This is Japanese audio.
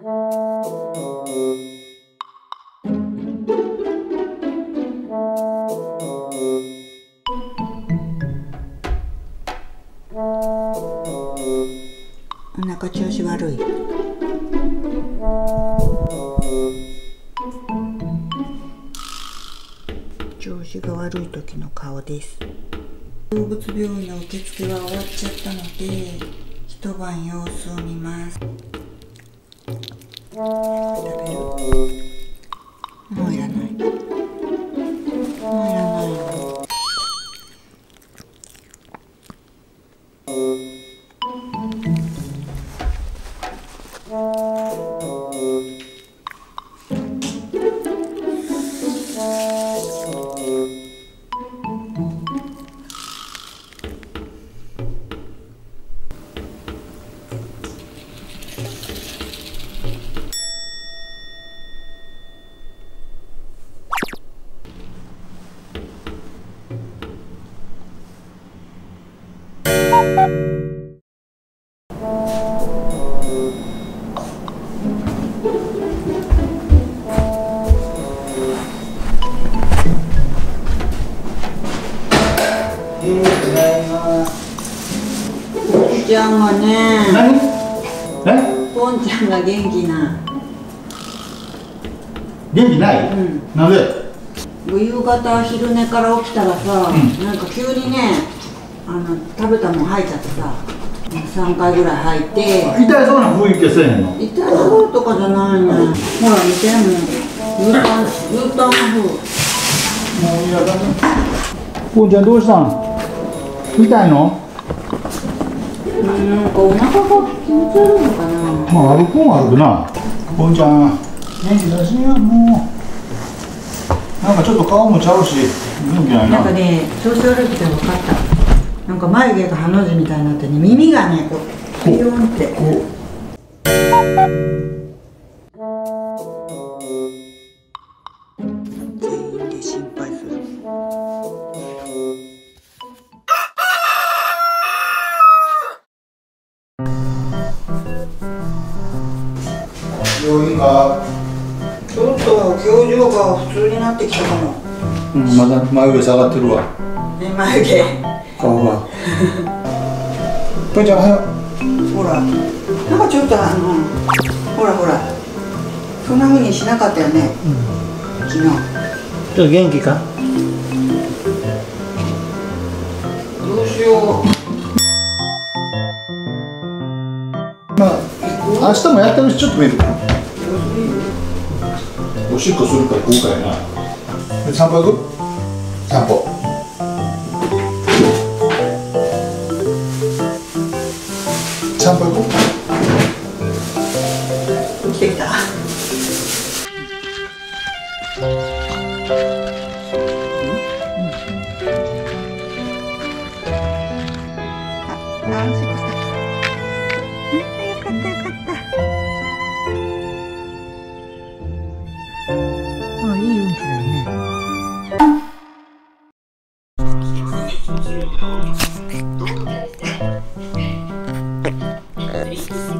お腹調子悪い？調子が悪い時の顔です。動物病院の受付は終わっちゃったので一晩様子を見ます。食ポンちゃんがね何？え？ポンちゃんが元気な。元気ない、うん。なぜ夕方昼寝から起きたらさ、うん。なんか急にねあの食べたもん吐いちゃってさ3回ぐらい吐いて。痛いそうな雰囲気はせえへんの？痛いそうとかじゃないのほら見てもう U ターン U ターン風もう嫌だね。ポンちゃんどうしたん？痛いの？うんなんかお腹が気持ち悪いのかな？まあ歩くんは歩くな。ポンちゃん元気出しやもうなんかちょっと顔もちゃうし元気ないな。なんかね調子悪いって分かった。なんか眉毛がハの字みたいになってね耳がねこうピヨンって。こ全病院が、ちょっと表情が普通になってきたかも。うん、まだ眉毛下がってるわ。ね眉毛。顔が。ポンちゃんおはよほら。なんかちょっとあのほらほら。そんな風にしなかったよね、昨日。ちょっと元気か？明日もやってるしちょっと見る。おしっこするから豪華やな。で散歩行く？散歩。散歩行こうう来てきた。あ、安心 Rodrigues.